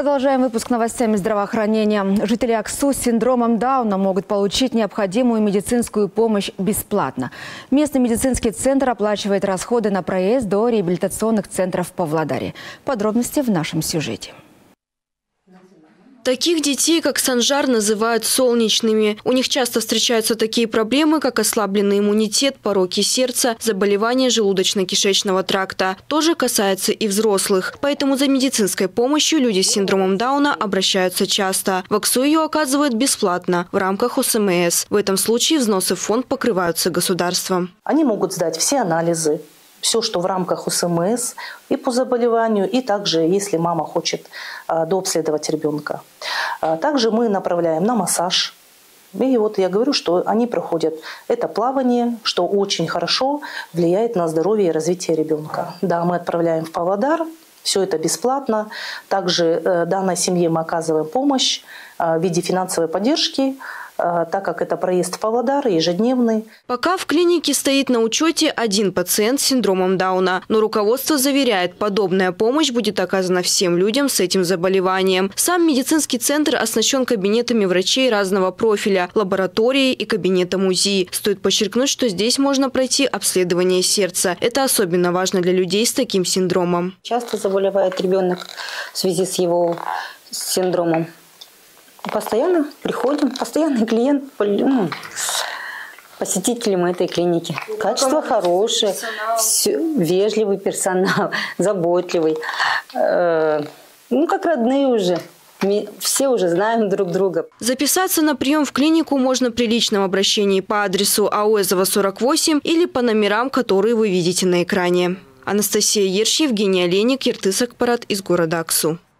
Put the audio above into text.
Продолжаем выпуск новостями здравоохранения. Жители Аксу с синдромом Дауна могут получить необходимую медицинскую помощь бесплатно. Местный медицинский центр оплачивает расходы на проезд до реабилитационных центров в Павлодаре. Подробности в нашем сюжете. Таких детей, как Санжар, называют солнечными. У них часто встречаются такие проблемы, как ослабленный иммунитет, пороки сердца, заболевания желудочно-кишечного тракта. Тоже касается и взрослых. Поэтому за медицинской помощью люди с синдромом Дауна обращаются часто. В АКСУ ее оказывают бесплатно в рамках УСМС. В этом случае взносы в фонд покрываются государством. Они могут сдать все анализы, все, что в рамках УСМС и по заболеванию, и также, если мама хочет а, дообследовать ребенка. А, также мы направляем на массаж. И вот я говорю, что они проходят это плавание, что очень хорошо влияет на здоровье и развитие ребенка. Да, мы отправляем в Павлодар, все это бесплатно. Также э, данной семье мы оказываем помощь э, в виде финансовой поддержки, так как это проезд в Павлодар ежедневный. Пока в клинике стоит на учете один пациент с синдромом Дауна. Но руководство заверяет, подобная помощь будет оказана всем людям с этим заболеванием. Сам медицинский центр оснащен кабинетами врачей разного профиля, лабораторией и кабинетом УЗИ. Стоит подчеркнуть, что здесь можно пройти обследование сердца. Это особенно важно для людей с таким синдромом. Часто заболевает ребенок в связи с его синдромом Постоянно приходим, постоянный клиент, ну, посетители мы этой клиники. Качество хорошее, все, вежливый персонал, заботливый. Э, ну, как родные уже. Мы все уже знаем друг друга. Записаться на прием в клинику можно при личном обращении по адресу Ауэзова, 48 или по номерам, которые вы видите на экране. Анастасия Ерш, Евгения Леник, Иртыс Акпарат из города Аксу.